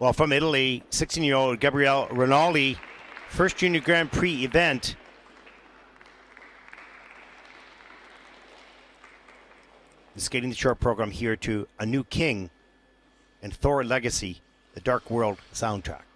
Well, from Italy, 16 year old Gabriele Renoldi, first Junior Grand Prix event. The skating the short program here to A New King and Thor Legacy, the Dark World soundtrack.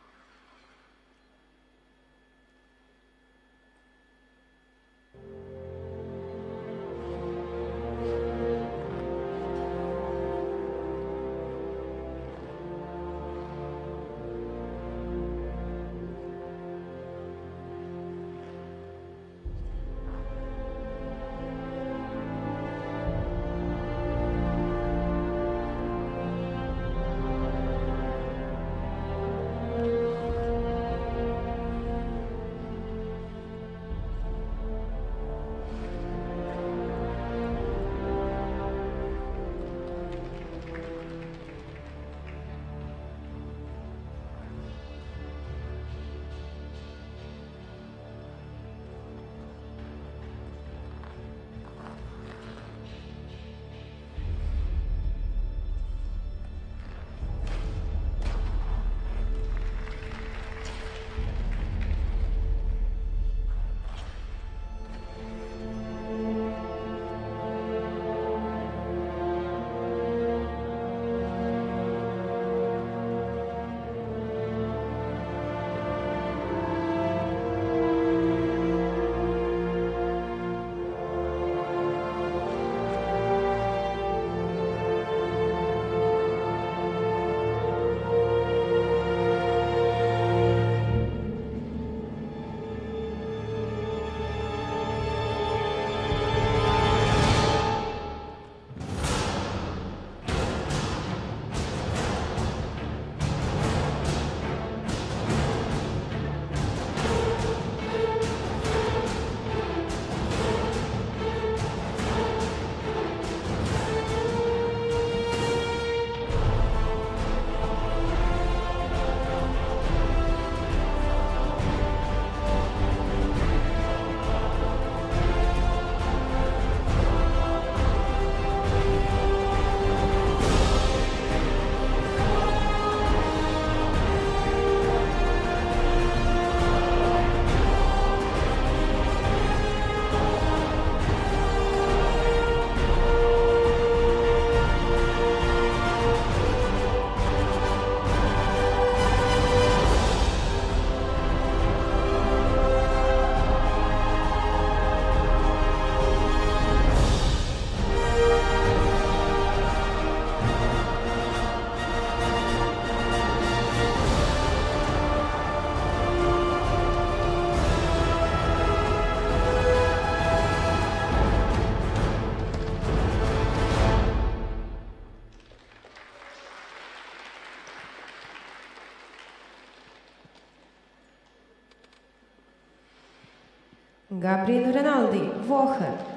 Gabriel Renoldi, Woche.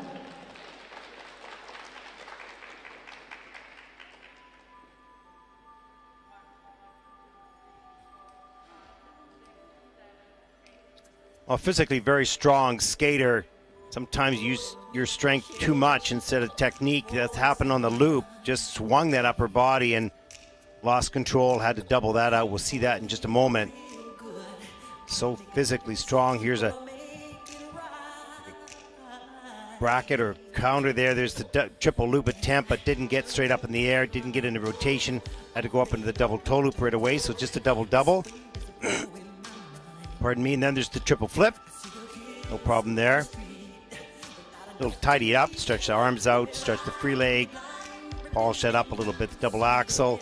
A physically very strong skater. Sometimes use your strength too much instead of technique. That's happened on the loop. Just swung that upper body and lost control. Had to double that out. We'll see that in just a moment. So physically strong. Here's a bracket or counter there. There's the triple loop attempt, but didn't get straight up in the air, didn't get into rotation. Had to go up into the double toe loop right away, so just a double double. Pardon me. And then there's the triple flip. No problem there. A little tidy up, stretch the arms out, stretch the free leg, polish that up a little bit, the double axel.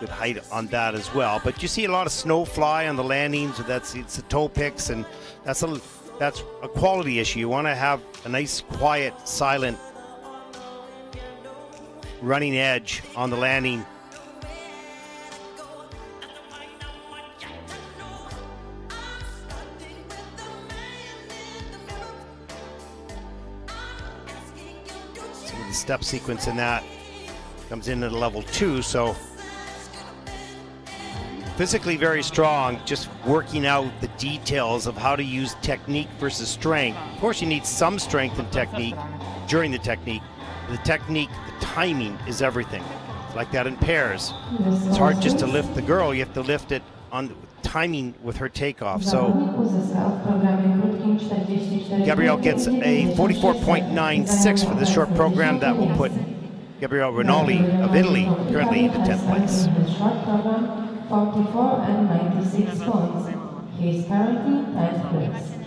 Good height on that as well. But you see a lot of snow fly on the landings. So that's it's the toe picks, and that's a that's a quality issue. You want to have a nice, quiet, silent running edge on the landing. Some of the step sequence in that comes in at a level two, so physically very strong, just working out the details of how to use technique versus strength. Of course, you need some strength and technique during the technique. The technique, the timing is everything. like that in pairs. It's hard just to lift the girl. You have to lift it on timing with her takeoff. So Gabrielle gets a 44.96 for this short program. That will put Gabrielle Renoldi of Italy currently into 10th place. 44 and 96 points. He is currently 10th place.